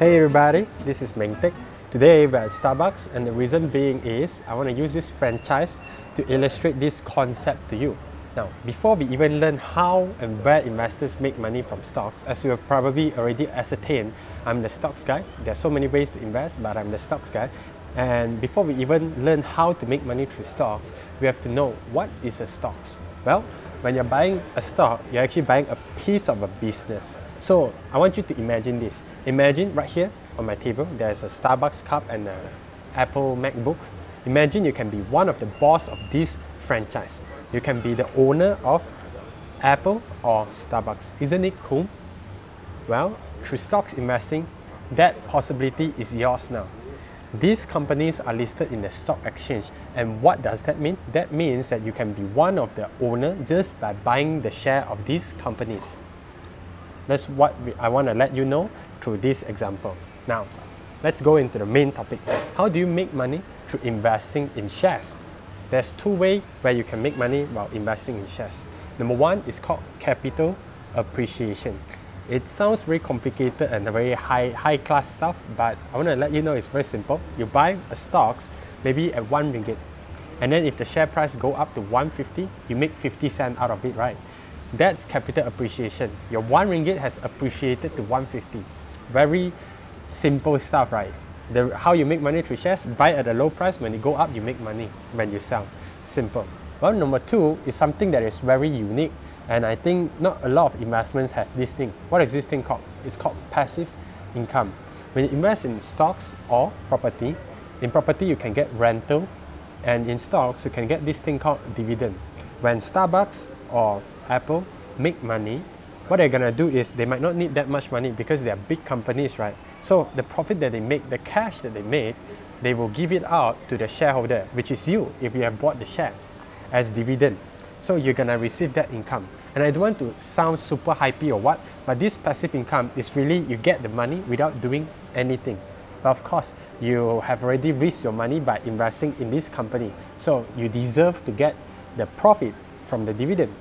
Hey everybody, this is Meng Teck. Today we're at Starbucks and the reason being is I want to use this franchise to illustrate this concept to you. Now, before we even learn how and where investors make money from stocks, as you have probably already ascertained, I'm the stocks guy. There are so many ways to invest, but I'm the stocks guy. And before we even learn how to make money through stocks, we have to know what is a stocks. Well, when you're buying a stock, you're actually buying a piece of a business. So I want you to imagine this. Imagine right here on my table, there's a Starbucks cup and an Apple MacBook. Imagine you can be one of the boss of this franchise. You can be the owner of Apple or Starbucks. Isn't it cool? Well, through stocks investing, that possibility is yours now. These companies are listed in the stock exchange. And what does that mean? That means that you can be one of the owner just by buying the share of these companies. That's what I want to let you know through this example. Now, let's go into the main topic. How do you make money through investing in shares? There's two ways where you can make money while investing in shares. Number one is called capital appreciation. It sounds very complicated and very high high class stuff, but I want to let you know it's very simple. You buy a stocks maybe at one ringgit, and then if the share price go up to 150, you make 50 cent out of it, right? That's capital appreciation. Your one ringgit has appreciated to 150. Very simple stuff, right? the, how you make money through shares, buy at a low price. When it go up, you make money when you sell. Simple. Well, number two is something that is very unique. And I think not a lot of investments have this thing. What is this thing called? It's called passive income. When you invest in stocks or property, in property you can get rental, and in stocks you can get this thing called dividend. When Starbucks or Apple make money, what they're gonna do is they might not need that much money because they are big companies, right? So the profit that they make, the cash that they make, they will give it out to the shareholder, which is you if you have bought the share as dividend. So you're gonna receive that income. And I don't want to sound super hypey or what, but this passive income is really you get the money without doing anything. But of course, you have already risked your money by investing in this company. So you deserve to get the profit from the dividend.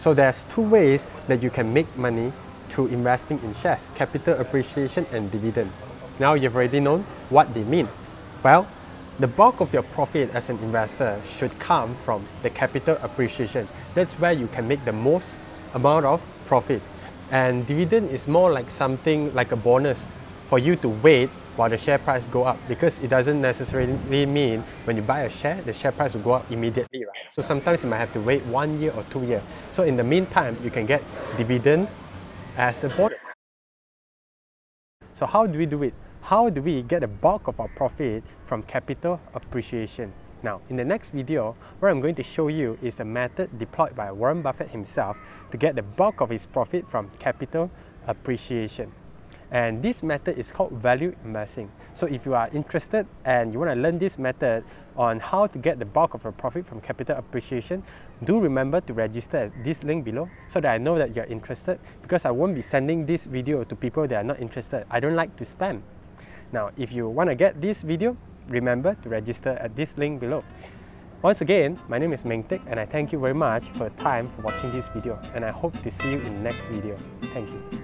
So there's two ways that you can make money through investing in shares, capital appreciation and dividend. Now you've already known what they mean. Well, the bulk of your profit as an investor should come from the capital appreciation. That's where you can make the most amount of profit. And dividend is more like something like a bonus for you to wait while the share price go up because it doesn't necessarily mean when you buy a share, the share price will go up immediately? So sometimes you might have to wait one year or two years. So in the meantime, you can get dividend as a bonus. So how do we do it? How do we get the bulk of our profit from capital appreciation? Now, in the next video, what I'm going to show you is the method deployed by Warren Buffett himself to get the bulk of his profit from capital appreciation. And this method is called value investing. So if you are interested and you want to learn this method on how to get the bulk of your profit from capital appreciation, do remember to register at this link below so that I know that you're interested because I won't be sending this video to people that are not interested. I don't like to spam. Now, if you want to get this video, remember to register at this link below. Once again, my name is Meng Teck and I thank you very much for your time for watching this video and I hope to see you in the next video. Thank you.